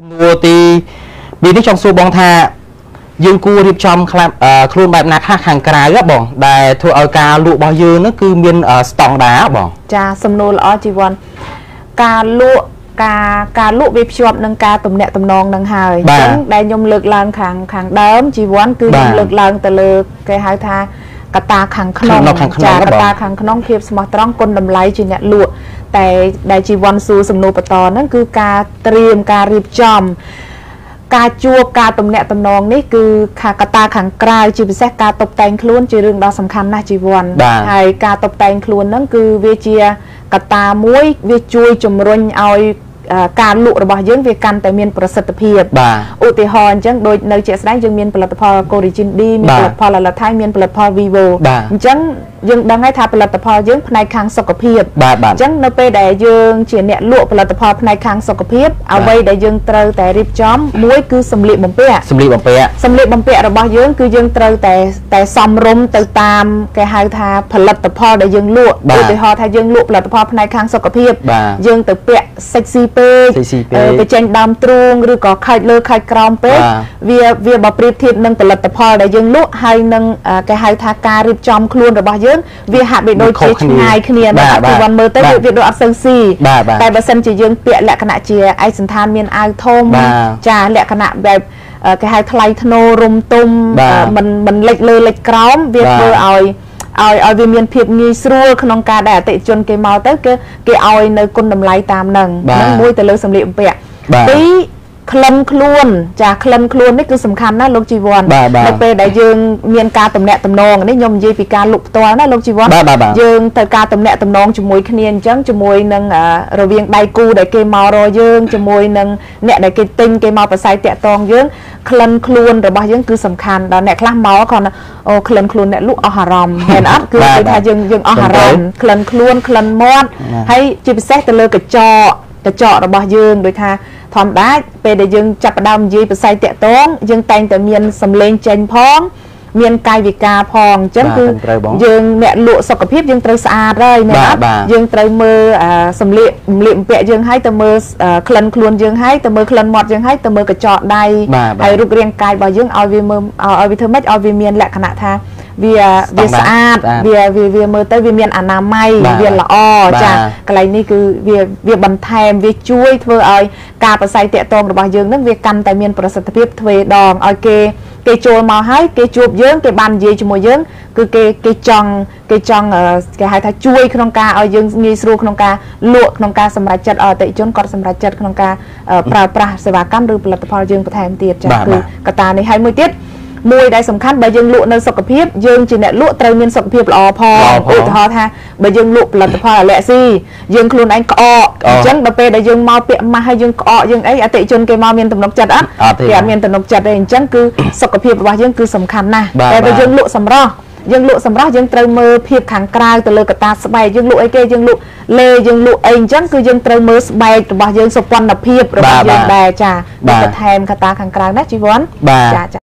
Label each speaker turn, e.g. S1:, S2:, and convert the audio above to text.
S1: សំណួរទីពីនេះចង់សួរបងថាយើងគួររៀបចំខ្លះអឺខ្លួនបែបណាខ្លះខាងក្រៅហ៎បង ដែលធ្វើឲ្យការលក់របស់យើងហ្នឹងគឺមានអឺស្តង់ដារបង
S2: ចាសំណួរល្អជីវ័នការលក់ការការលក់វាភ្ជាប់នឹងការទំនាក់ទំនងនឹងហើយអញ្ចឹងដែលខ្ញុំលើកឡើងខាងខាងដើមជីវ័នគឺខ្ញុំលើកឡើងទៅលើគេហៅថា កតាខាងក្នុងចាកតាខាងក្នុងភាពស្មោះត្រង់គុណតម្លៃជាអ្នកលក់តែដែលជីវ័នសួរសំណួរបន្តហ្នឹងគឺការត្រៀមការរៀបចំការជួបការទំនាក់ទំនងនេះគឺខាកតាខាងក្រៅជាពិសេសការតុបតែងខ្លួនជារឿងដ៏សំខាន់ណាស់ជីវ័នហើយការតុបតែងខ្លួនហ្នឹងគឺវាជាកតាមួយវាជួយជំរុញឲ្យ ការលក់របស់យើងវាកាន់តែមានប្រសិទ្ធភាពឧទាហរណ៍អញ្ចឹងដូចនៅជាក់ស្ដែងយើងមានផលិតផល Corrigin D មានផលិតផល Alatai មានផលិតផល Vivo អញ្ចឹងយើងដឹងហើយថាផលិតផលយើងផ្នែកខាងសុខភាពអញ្ចឹងនៅពេលដែលយើងជាអ្នកលក់ផលិតផលផ្នែកខាងសុខភាពអ្វីដែលយើងត្រូវតែរៀបចំមួយគឺសម្លៀកបំពាក់
S1: សម្លៀកបំពាក់
S2: សម្លៀកបំពាក់របស់យើងគឺយើងត្រូវតែតែសមរម្យទៅតាមគេហៅថាផលិតផលដែលយើងលក់ឧទាហរណ៍ថាយើងលក់ផលិតផលផ្នែកខាងសុខភាពយើងទៅពាក់ sexy ពេកទៅចេញដើមទ្រូងឬក៏ខើចលើខើចក្រោមពេកវាវាបើប្រៀបធៀបនឹងផលិតផលដែលយើងលក់ហើយនឹងគេហៅថាការរៀបចំខ្លួនរបស់យើងវាហាក់បីដូចជាឆ្ងាយគ្នាណាអភិវឌ្ឍមើលទៅវាដូចអត់សូវស៊ីតែបើសិនជាយើងពាក់លក្ខណៈជាឯកសន្តានមានអាវធំចាលក្ខណៈបែបគេហៅថ្លៃធ្នូរុំទុំមិនមិនលិចលើលិចក្រោមវាធ្វើឲ្យ ឲ្យឲ្យវាមានភាពងាយស្រួលក្នុងការដែលអតិជនគេមកទៅគេគេឲ្យនៅគុណតម្លៃតាមនឹងនឹងមួយទៅលើសម្លៀកបំពាក់ពីរ ក្លិនខ្លួនចាក្លិនខ្លួននេះគឺសំខាន់ណាស់លោកជីវ័ននៅពេលដែលយើងមានការតំណាក់តំណងនេះខ្ញុំនិយាយពីការលុកផ្ទាល់ណាលោកជីវ័នយើងទៅការតំណាក់តំណងជាមួយគ្នាអញ្ចឹងជាមួយនឹងរវាងដៃគូដែលគេមករកយើងជាមួយនឹងអ្នកដែលគេទិញគេមកប្រស័យតាក់តងយើងក្លិនខ្លួនរបស់យើងគឺសំខាន់ដល់អ្នកខ្លះមកគាត់អូក្លិនខ្លួនអ្នកលក់អស់អារម្មណ៍មែនអត់គឺគេថាយើងយើងអស់អារម្មណ៍ក្លិនខ្លួនក្លិនមាត់ហើយជាពិសេសទៅលើកញ្ចក់កញ្ចក់របស់យើងដូចថា ធម្មតាពេលដែលយើងចាប់ផ្ដើមនិយាយភាសាតាក់ទងយើងតែងតែមានសម្លេងចេញផង មានកាយវិការផងអញ្ចឹងគឺយើងអ្នកលក់សុខភាពយើងត្រូវស្អាតហើយមែនអត់យើងត្រូវមើលសម្លៀកសម្លៀកបំពាក់យើងឲ្យទៅមើលក្លិនខ្លួនយើងឲ្យទៅមើលក្លិនមាត់យើងឲ្យទៅមើលកញ្ចក់ដៃហើយរូបរាងកាយរបស់យើងឲ្យវាមើលឲ្យវាធ្វើម៉េចឲ្យវាមានលក្ខណៈថា វាវាស្អាតវាវាមើលទៅវាមានអនាម័យវាល្អចាកន្លែងនេះគឺវាវាបន្ថែមវាជួយធ្វើឲ្យការប្រស័យតាក់ទងរបស់យើងនឹងវាកាន់តែមានប្រសិទ្ធភាពទ្វេដងឲ្យគេគេចូលមកហើយគេជួបយើងគេបាននិយាយជាមួយយើងគឺគេគេចង់គេចង់គេហៅថាជួយក្នុងការឲ្យយើងងាយស្រួលក្នុងការលក់ក្នុងការសម្រេចចិត្តអតិជនគាត់សម្រេចចិត្តក្នុងការប្រើប្រាស់សេវាកម្មឬផលិតផលយើងបន្ថែមទៀតចាគឺកត្តានេះហើយមួយទៀត មួយដែលសំខាន់បើយើងលក់នៅសុខភាពយើងជាអ្នកលក់ត្រូវមានសុខភាពល្អផងឧទាហរណ៍ថាបើយើងលក់ផលិតផលអាឡែស៊ីយើងខ្លួនឯងក្អកអញ្ចឹងដល់ពេលដែលយើងមកពាក់ម៉ាស់ហើយយើងក្អកយើងអីអតិជនគេមកមានទំនុកចិត្តអត់គេអត់មានទំនុកចិត្តទេអញ្ចឹងគឺសុខភាពរបស់យើងគឺសំខាន់ណាស់តែបើយើងលក់សម្រស់យើងលក់សម្រាប់យើងត្រូវមើលភាពខាងក្រៅទៅលើកតាស្បែកយើងលក់អីគេយើងលក់លេយើងលក់អីអញ្ចឹងគឺយើងត្រូវមើលស្បែករបស់យើងសុពន្ធភាពរបស់យើងដែរចាបន្ថែមកតាខាងក្រៅណាជីវ័ន
S1: ចា